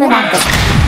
ムランド